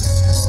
Yes.